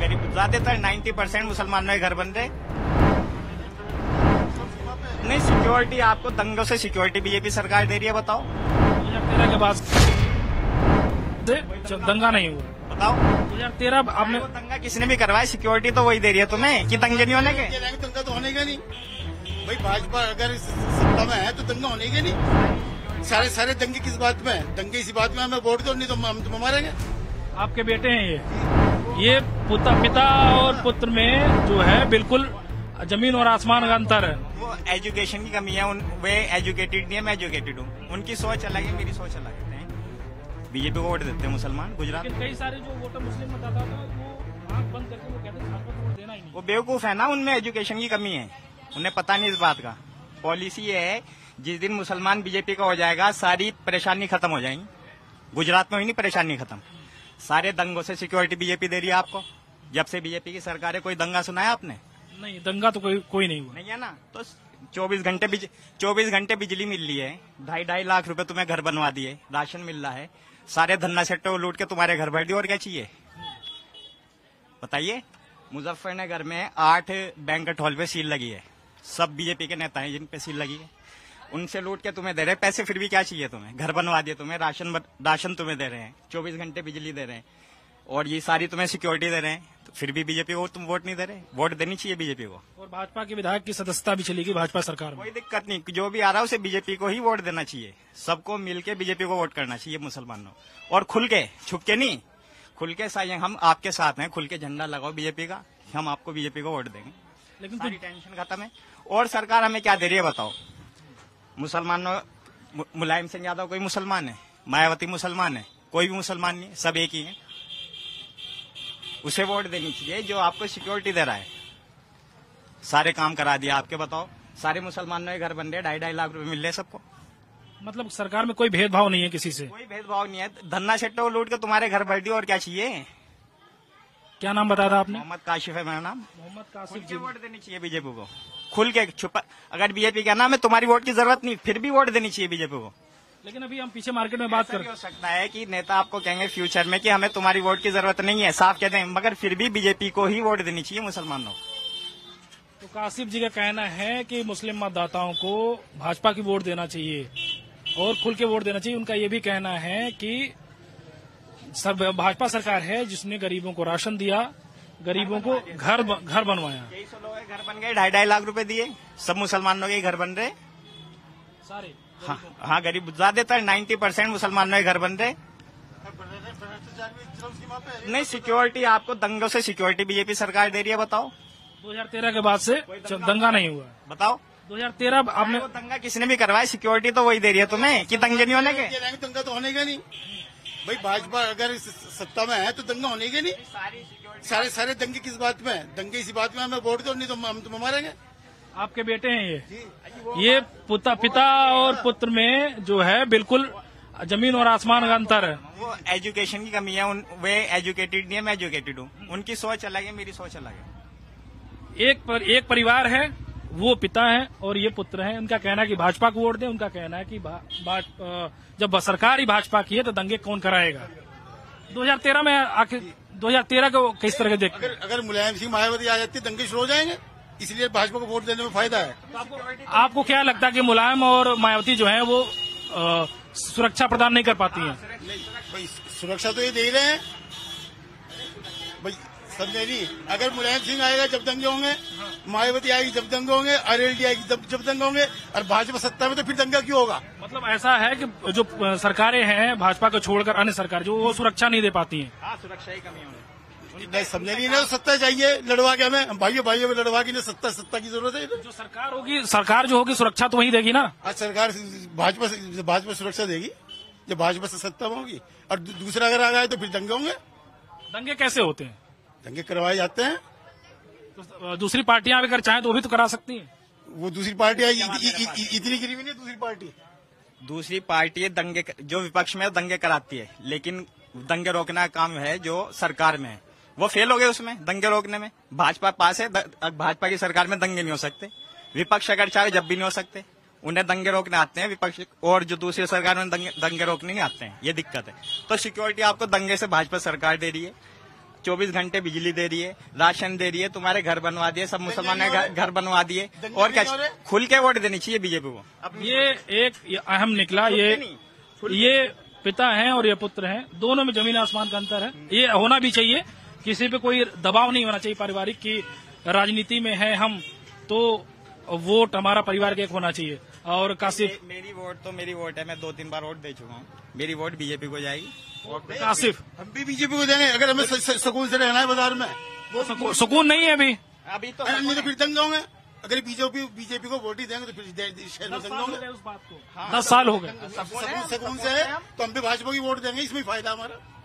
गरीब ज़्यादातर ninety percent मुसलमानों के घर बन रहे। नहीं सिक्योरिटी आपको दंगों से सिक्योरिटी बीजेपी सरकार दे रही है बताओ। दो हज़ार तेरह के बाद दंगा नहीं हुआ। बताओ। दो हज़ार तेरह आपने दंगा किसने भी करवाया? सिक्योरिटी तो वही दे रही है तुम्हें। कि दंगे नहीं होने के? दंगा तो होने का नहीं। भाई भाजपा अगर सत्ता में है तो दंगा होने का नहीं। सारे सारे दंगे किस बात में है? दंगे इसी बात में हमें वोट दो नहीं तो हम तो मारेंगे। आपके बेटे हैं ये। ये पुता पिता और पुत्र में जो है बिल्कुल ज़मीन और आसमान का अंतर है। वो एजुकेशन की कमी है उन वे एजुकेटेड नहीं है मैं एजुकेटेड हूँ। उनकी सोच अलग है मेरी सोच अलग है। बीजेपी को वोट देते हैं मुसलमान गुजरात। कई सारे जो वोटर मुस्लिम मतदाता था वो आँख बंद करके वो कहते हैं वोट देना ही नहीं। वो बेवकूफ़ है ना उनमें एजुकेशन की कमी है। उन्हें पता नहीं इस बात का। पॉलिसी ये है जिस दिन मुसलमान बीजेपी का हो जाएगा सारी परेशानी खत्म हो जाएँगी। गुजरात में हुई नहीं परेशानी खत्म। सारे दंगों से सिक्योरिटी बीजेपी दे रही है आपको? जब से बीजेपी की सरकार है कोई दंगा सुनाया आपने? नहीं दंगा तो कोई कोई नहीं हुआ। नहीं है ना? तो 24 घंटे चौबीस घंटे बिजली मिल रही है। ढाई ढाई लाख रुपए तुम्हें घर बनवा दिए। राशन मिल रहा है। सारे धन्ना सेट्टे लूट के तुम्हारे घर बैठ दिए और क्या चाहिए? बताइए। मुजफ्फरनगर में आठ बैंकट हॉल पे सील लगी है। सब बीजेपी के नेता हैं जिन पे सील लगी है। उनसे लूट के तुम्हें दे रहे पैसे फिर भी क्या चाहिए तुम्हें? घर बनवा दिए तुम्हें राशन राशन तुम्हें दे रहे हैं। चौबीस घंटे बिजली दे रहे हैं। और ये सारी तुम्हें सिक्योरिटी दे रहे हैं। तो फिर भी बीजेपी को तुम वोट नहीं दे रहे? वोट देनी चाहिए बीजेपी को? और भाजपा के विधायक की सदस्यता भी चलेगी भाजपा सरकार में। कोई दिक्कत नहीं। जो भी आ रहा है उसे बीजेपी को ही वोट देना चाहिए। सबको मिलके बीजेपी को वोट करना चाहिए मुसलमानों। और खुल के छुप के नहीं। खुल के हम आपके साथ हैं। खुल के झंडा लगाओ बीजेपी का। हम आपको बीजेपी को वोट देंगे। लेकिन सारी टेंशन खत्म है। और सरकार हमें क्या दे रही है बताओ? मुसलमानों मुलायम सिंह यादव कोई मुसलमान है? मायावती मुसलमान है? कोई भी मुसलमान नहीं सब एक ही है। उसे वोट देनी चाहिए जो आपको सिक्योरिटी दे रहा है। सारे काम करा दिया आपके बताओ। सारे मुसलमानों के घर बन रहे ढाई ढाई लाख रुपए मिल रहे सबको। मतलब सरकार में कोई भेदभाव नहीं है किसी से? कोई भेदभाव नहीं है। धन्ना सेट्टे को लूट के तुम्हारे घर भर दिया और क्या चाहिए? क्या नाम बताया था आपने? मोहम्मद काशिफ है मेरा नाम। मोहम्मद काशिफ जी। वोट देनी चाहिए बीजेपी को। खुल के छुपा अगर बीजेपी का नाम है तुम्हारी वोट की ज़रूरत नहीं फिर भी वोट देनी चाहिए बीजेपी को। लेकिन अभी हम पीछे मार्केट में बात कर हो सकता है कि नेता आपको कहेंगे फ्यूचर में कि हमें तुम्हारी वोट की ज़रूरत नहीं है साफ़ कहते हैं मगर फिर भी बीजेपी को ही वोट देनी चाहिए मुसलमानों को। तो कासिफ जी का कहना है कि मुस्लिम मतदाताओं को भाजपा की वोट देना चाहिए और खुल के वोट देना चाहिए। उनका ये भी कहना है कि सब भाजपा सरकार है जिसने गरीबों को राशन दिया गरीबों को घर घर बनवाया। कई सौ लोगों घर बन गए ढाई ढाई लाख रुपए दिए। सब मुसलमानों के घर बन रहे। सारे हाँ हाँ गरीब ज़्यादातर नाइन्टी परसेंट मुसलमानों के घर बन रहे। नहीं सिक्योरिटी आपको दंगों से सिक्योरिटी बीजेपी सरकार दे रही है बताओ। 2013 के बाद से दंगा नहीं हुआ। बताओ। 2013 आपने दंगा किसने भी करवाया? सिक्योरिटी तो वही दे रही है तुम्हें कि दंगे नहीं होने के? दंगा तो होने का नहीं। भाई भाजपा अगर इस सत्ता में है तो दंगा होने के नहीं। सारे सारे दंगे किस बात में है? दंगे इसी बात में हमें वोट दो नहीं तो हम तो मारेंगे। आपके बेटे हैं ये? ये पुता पिता और पुत्र में जो है बिल्कुल ज़मीन और आसमान का अंतर है। वो एजुकेशन की कमी है उन वे एजुकेटेड नहीं है मैं एजुकेटेड हूँ। उनकी सोच अलग है मेरी सोच अलग है। एक पर एक परिवार है वो पिता है और ये पुत्र हैं उनका कहना है कि भाजपा को वोट दें उनका कहना है कि भा, भा, जब सरकार ही भाजपा की है तो दंगे कौन कराएगा? 2013 में आखिर 2013 को किस तरह के देखते अगर अगर मुलायम सिंह मायावती आ जाती दंगे शुरू हो जाएँगे इसलिए भाजपा को वोट देने में फ़ायदा है। हैं? आपको क्या लगता है कि मुलायम और मायावती जो है वो अ, सुरक्षा प्रदान नहीं कर पाती हैं? भाई सुरक्षा तो ये दे रहे हैं। भाई समझे नहीं अगर मुलायम सिंह आएगा जब दंगे होंगे मायावती आएगी जब दंगे होंगे आरएलडी आएगी जब जब दंगे होंगे और भाजपा सत्ता में तो फिर दंगा क्यों होगा? मतलब ऐसा है कि जो सरकारें हैं भाजपा को छोड़कर अन्य सरकार जो वो सुरक्षा नहीं दे पाती हैं। हाँ सुरक्षा ही कमी है नहीं समझे नहीं ना सत्ता चाहिए लड़वा के हमें भाइयों भाइयों में लड़वा के लिए सत्ता सत्ता की ज़रूरत है जो सरकार होगी सरकार जो होगी सुरक्षा तो वही देगी ना? आज सरकार भाजपा भाजपा सुरक्षा देगी जब भाजपा से सत्ता में होगी और दूसरा अगर आ गया तो फिर दंगे होंगे। दंगे कैसे होते हैं? दंगे करवाए जाते हैं तो, दूसरी पार्टियाँ अगर चाहें तो वो भी तो करा सकती हैं। वो दूसरी पार्टियाँ इतनी गिरी नहीं दूसरी पार्टी? दूसरी पार्टी दंगे जो विपक्ष में दंगे कराती है। लेकिन दंगे रोकना का काम है जो सरकार में है। वो फेल हो गए उसमें दंगे रोकने में। भाजपा पास है भाजपा की सरकार में दंगे नहीं हो सकते। विपक्ष अगर चाहे जब भी नहीं हो सकते। उन्हें दंगे रोकने आते हैं विपक्ष और जो दूसरी सरकार में दंगे, दंगे रोकने नहीं आते हैं ये दिक्कत है। तो सिक्योरिटी आपको दंगे से भाजपा सरकार दे रही है। चौबीस घंटे बिजली दे रही है राशन दे रही है तुम्हारे घर बनवा दिए सब मुसलमान हो घर बनवा दिए। और क्या खुल के वोट देनी चाहिए बीजेपी को? ये एक अहम निकला ये ये पिता हैं और ये पुत्र हैं दोनों में ज़मीन आसमान का अंतर है। ये होना भी चाहिए किसी पे कोई दबाव नहीं होना चाहिए पारिवारिक की राजनीति में है हम तो वोट हमारा परिवार के एक होना चाहिए। और काशिफ मे- मेरी वोट तो मेरी वोट है मैं दो तीन बार वोट दे चुका हूँ। मेरी वोट बीजेपी को जाएगी। काशिफ। हम भी बीजेपी को देंगे अगर हमें सुकून से रहना है बाज़ार में। वो सुकून- सुकून नहीं है अभी। अभी तो तो फिर दंगे होंगे। अगर बीजेपी बीजेपी को वोट ही देंगे तो फिर दे- दे- शहर में दंगे होंगे। उस बात को। दस साल हो गए। सुकून सुकून से तो हम भी भाजपा की वोट देंगे इसमें फ़ायदा हमारा।